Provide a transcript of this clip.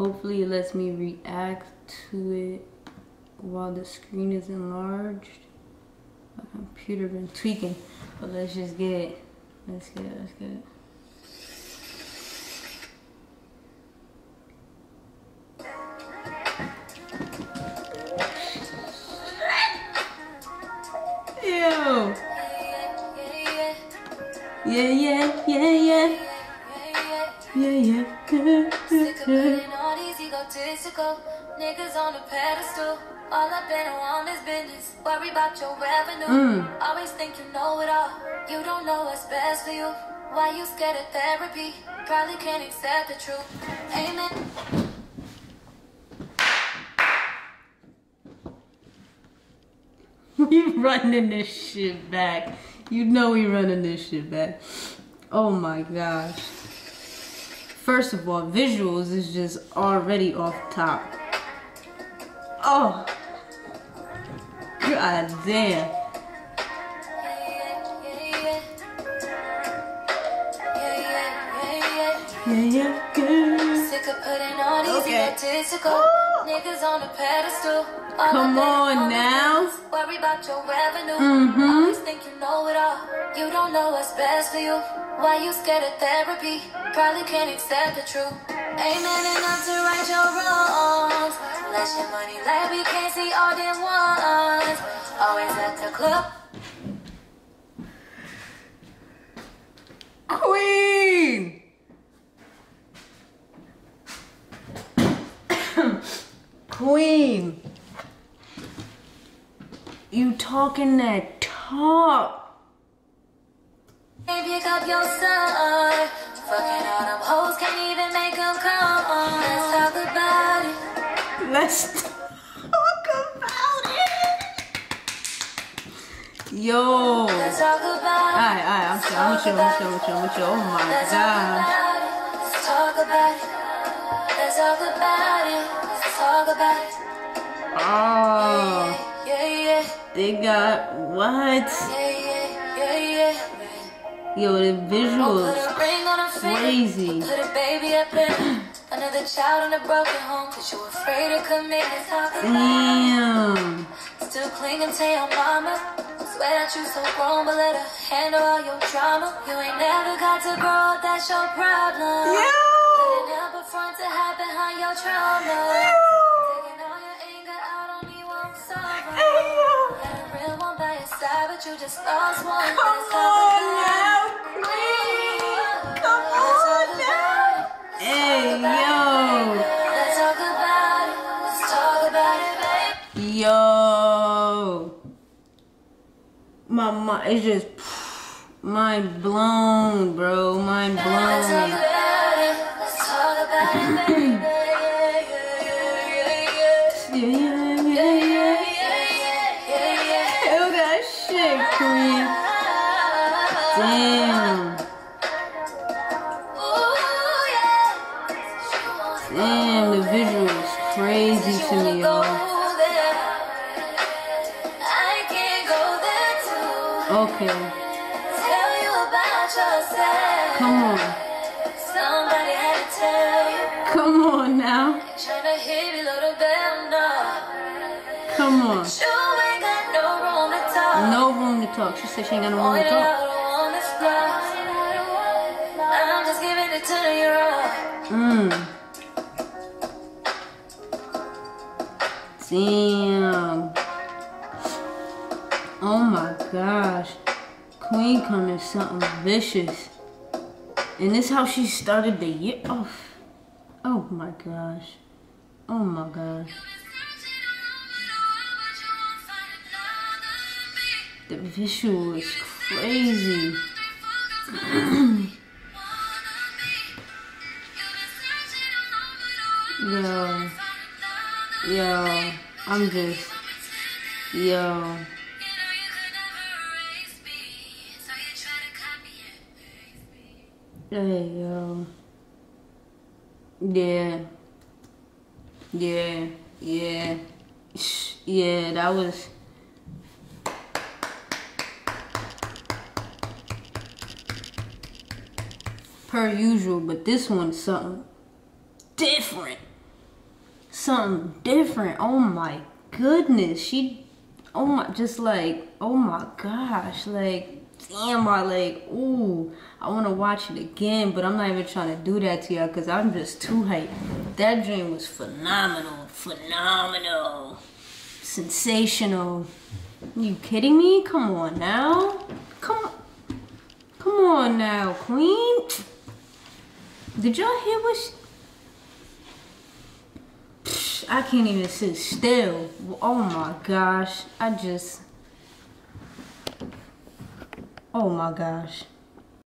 Hopefully it lets me react to it while the screen is enlarged. My computer been tweaking, but let's just get it. Let's get it, let's get it. Ew. Yeah, yeah, yeah, yeah. Yeah, yeah, yeah, yeah, yeah. Egotistical niggas on a pedestal. All up in on this business. Worry about your revenue. Mm. Always think you know it all. You don't know what's best for you. Why you scared of therapy? Probably can't accept the truth. Amen. We running this shit back. You know we running this shit back. Oh my gosh. First of all, visuals is just already off top. Oh. God damn. Yeah, yeah, yeah. Sick of putting all these Okay. Niggas on a pedestal. All Come on now. Worry about your revenue. Mhm. Always think you know it all. You don't know what's best for you. Why you scared of therapy? Probably can't accept the truth. Ain't man enough to right your wrongs. Flash your money like we can't see all them ones. Always at the club. Queen! Queen! You talking that talk? Can't pick up your son. Fucking all them hoes can't even make them come on. Let's talk about it. Let's talk about it. Yo. Let's talk about it. Alright, alright, I'm chill, I'm chill, I'm chill, I'm chill, I'm chill. Oh my Let's talk god. about it. Let's talk about it. Let's talk about it. Talk about it. Oh, Yeah, yeah, they got what? yeah, yeah, yeah, yeah. Yo, the visuals a ring on her finger. crazy. Put a baby up in another child in a broken home. Cause you afraid to commit. Let's talk. Damn. Still clinging to your mama. Swear that you so grown, but let her handle all your drama. You ain't never got to grow up, that's your problem. Putting up a front to hide behind your trauma. But you just lost one. Come on now. Queen. Come on now. Hey, yo. Let's talk about it. Let's talk about it, babe. Yo. My mind, it's just mind blown, bro. Mind blown. Damn. Damn, the visuals crazy to me, y'all. there. I can't go there too. Okay, Tell you about yourself. come on. Somebody had to tell you. Come on now. Tryna hit below the bell, no. Come on. Talk. She said she ain't got no Point to talk. out on this block. I'm just giving it to you raw. Mm. Damn. Oh my gosh. Queen coming something vicious. And this how she started the year off. Oh my gosh. Oh my gosh. The visual is crazy. Yo. Yo. I'm just. Yo. Hey, yo. Yeah. Yeah. Yeah. Yeah, that was. Per usual, but this one's something different. something different. Oh my goodness. She, oh my, just like, oh my gosh. Like, damn, I like, ooh, I want to watch it again, but I'm not even trying to do that to y'all because I'm just too hyped. That dream was phenomenal. Phenomenal. Sensational. You kidding me? Come on now. Come Come on now, Queen. Did y'all hear what she... I can't even sit still. Oh my gosh. I just... Oh my gosh.